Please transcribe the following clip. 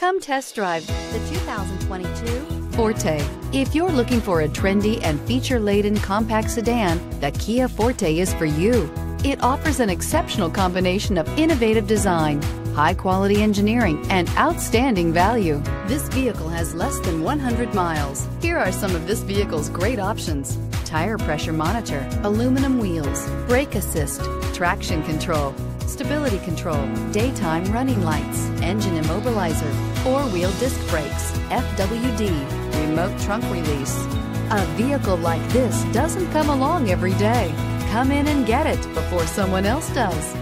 Come test drive the 2022 Forte. If you're looking for a trendy and feature-laden compact sedan, the Kia Forte is for you. It offers an exceptional combination of innovative design, high quality engineering, and outstanding value. This vehicle has less than 100 miles. Here are some of this vehicle's great options. Tire pressure monitor, aluminum wheels, brake assist, traction control, stability control, daytime running lights, engine immobilizer, four-wheel disc brakes, FWD, remote trunk release. A vehicle like this doesn't come along every day. Come in and get it before someone else does.